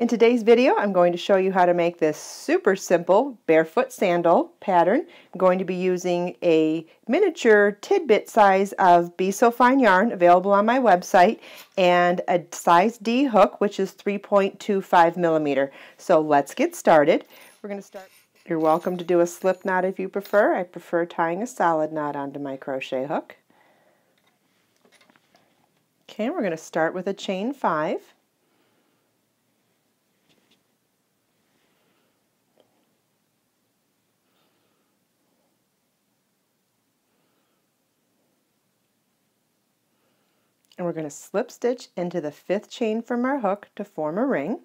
In today's video I'm going to show you how to make this super simple barefoot sandal pattern. I'm going to be using a miniature tidbit size of Be So Fine yarn available on my website and a size D hook which is 3.25 millimeter. So let's get started. We're going to start. You're welcome to do a slip knot if you prefer. I prefer tying a solid knot onto my crochet hook. Okay, we're going to start with a chain 5. And we're going to slip stitch into the fifth chain from our hook to form a ring.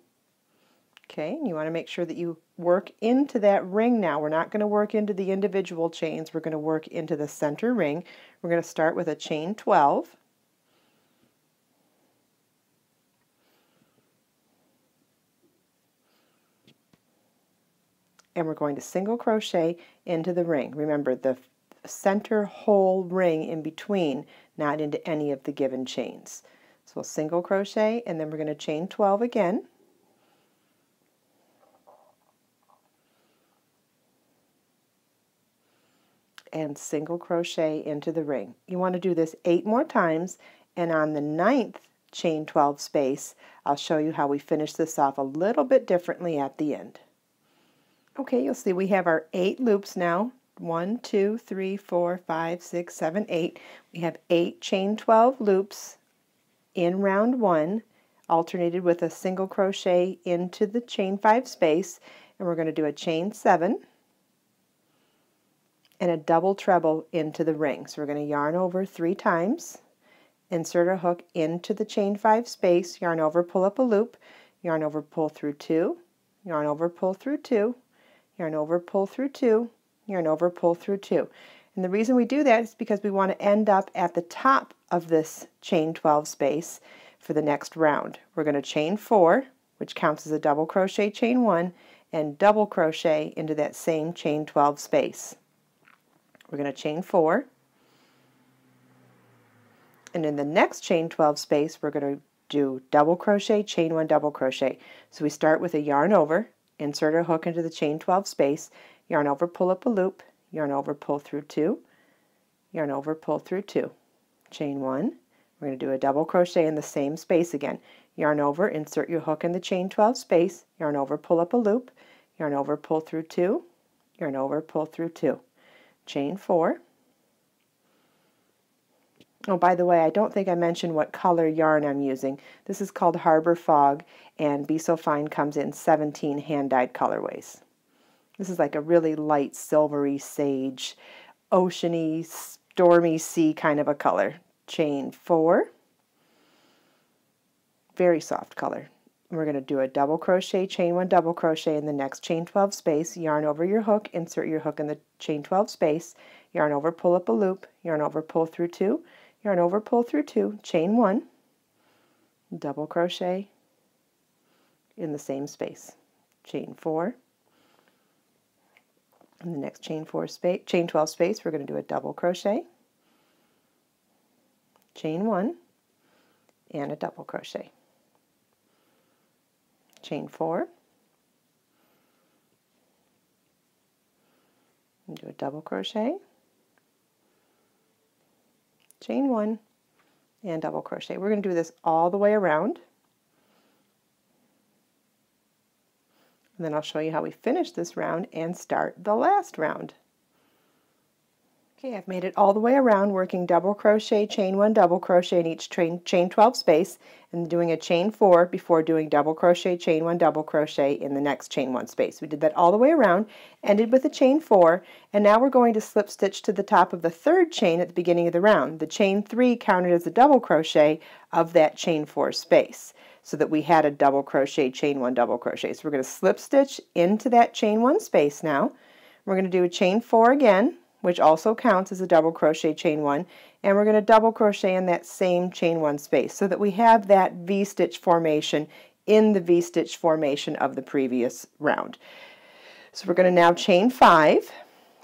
Okay, and you want to make sure that you work into that ring now. We're not going to work into the individual chains, we're going to work into the center ring. We're going to start with a chain 12. And we're going to single crochet into the ring. Remember, the center hole ring in between, not into any of the given chains. So we'll single crochet and then we're going to chain 12 again. and single crochet into the ring. You want to do this eight more times and on the ninth chain 12 space I'll show you how we finish this off a little bit differently at the end. Okay, you'll see we have our eight loops now one, two, three, four, five, six, seven, eight. We have eight chain 12 loops in round one, alternated with a single crochet into the chain five space, and we're going to do a chain seven and a double treble into the ring. So we're going to yarn over three times, insert a hook into the chain five space, yarn over, pull up a loop, yarn over, pull through two, yarn over, pull through two, yarn over, pull through two, yarn over, pull through two. And the reason we do that is because we want to end up at the top of this chain 12 space for the next round. We're going to chain four, which counts as a double crochet chain one, and double crochet into that same chain 12 space. We're going to chain four, and in the next chain 12 space we're going to do double crochet, chain one, double crochet. So we start with a yarn over, insert a hook into the chain 12 space, yarn over, pull up a loop, yarn over, pull through two, yarn over, pull through two, chain one. We're going to do a double crochet in the same space again. Yarn over, insert your hook in the chain 12 space, yarn over, pull up a loop, yarn over, pull through two, yarn over, pull through two, chain four. Oh, by the way, I don't think I mentioned what color yarn I'm using. This is called Harbor Fog, and Be So Fine comes in 17 hand-dyed colorways. This is like a really light silvery sage, oceany, stormy sea kind of a color. Chain four. Very soft color. We're going to do a double crochet, chain one double crochet in the next chain 12 space, yarn over your hook, insert your hook in the chain 12 space, yarn over, pull up a loop, yarn over, pull through two, yarn over, pull through two, chain one, double crochet. In the same space, chain four, in the next chain four space, chain 12 space, we're going to do a double crochet, chain one, and a double crochet. Chain four, and do a double crochet, chain one, and double crochet. We're going to do this all the way around. And then I'll show you how we finish this round and start the last round. Okay, I've made it all the way around working double crochet, chain one, double crochet in each chain, chain 12 space and doing a chain four before doing double crochet, chain one, double crochet in the next chain one space. We did that all the way around, ended with a chain four, and now we're going to slip stitch to the top of the third chain at the beginning of the round. The chain three counted as a double crochet of that chain four space so that we had a double crochet, chain one, double crochet. So we're going to slip stitch into that chain one space now. We're going to do a chain four again, which also counts as a double crochet chain one, and we're going to double crochet in that same chain one space so that we have that V-stitch formation in the V-stitch formation of the previous round. So we're going to now chain five,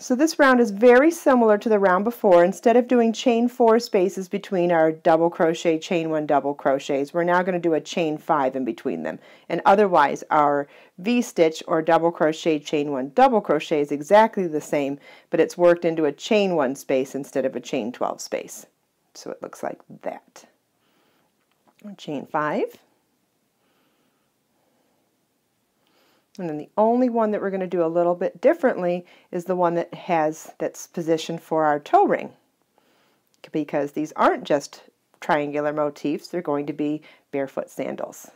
So this round is very similar to the round before. Instead of doing chain four spaces between our double crochet, chain one double crochets, we're now going to do a chain five in between them. And otherwise our V-stitch or double crochet, chain one double crochet is exactly the same, but it's worked into a chain one space instead of a chain 12 space. So it looks like that. Chain five. And then the only one that we're going to do a little bit differently is the one that has that's positioned for our toe ring. Because these aren't just triangular motifs, they're going to be barefoot sandals.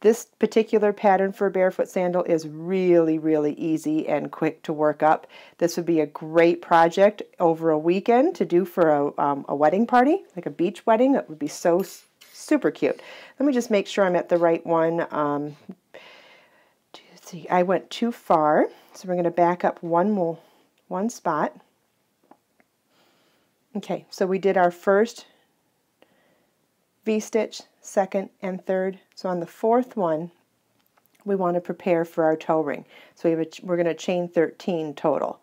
This particular pattern for a barefoot sandal is really, really easy and quick to work up. This would be a great project over a weekend to do for a, um, a wedding party, like a beach wedding. It would be so super cute. Let me just make sure I'm at the right one. Um, see, I went too far, so we're going to back up one more, one spot. Okay, so we did our first V-stitch, second, and third. So on the fourth one, we want to prepare for our toe ring. So we have a, we're going to chain 13 total.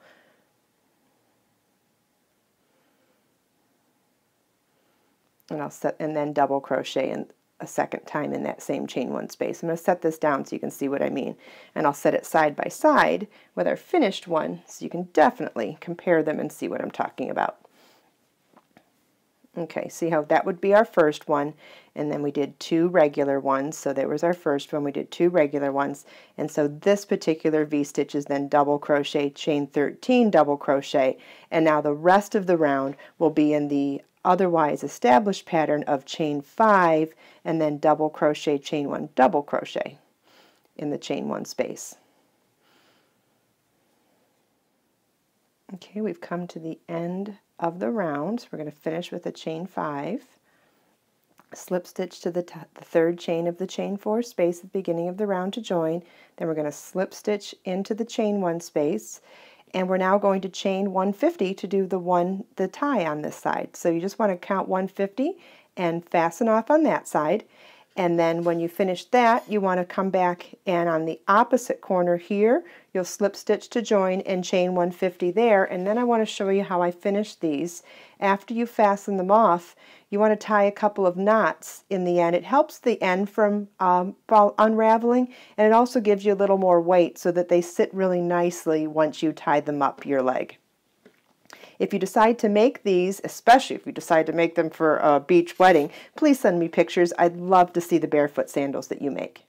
And I'll set and then double crochet in a second time in that same chain one space. I'm going to set this down so you can see what I mean. And I'll set it side by side with our finished one so you can definitely compare them and see what I'm talking about. Okay, see how that would be our first one, and then we did two regular ones, so there was our first one, we did two regular ones, and so this particular V-stitch is then double crochet, chain 13 double crochet, and now the rest of the round will be in the otherwise established pattern of chain 5 and then double crochet, chain 1, double crochet in the chain 1 space. Okay, we've come to the end of the round. So we're going to finish with a chain 5, slip stitch to the, the third chain of the chain 4 space at the beginning of the round to join. Then we're going to slip stitch into the chain 1 space and we're now going to chain 150 to do the one the tie on this side. So you just want to count 150 and fasten off on that side. And then when you finish that, you want to come back and on the opposite corner here, you'll slip stitch to join and chain 150 there. And then I want to show you how I finish these. After you fasten them off, you want to tie a couple of knots in the end. It helps the end from um, unraveling and it also gives you a little more weight so that they sit really nicely once you tie them up your leg. If you decide to make these, especially if you decide to make them for a beach wedding, please send me pictures. I'd love to see the barefoot sandals that you make.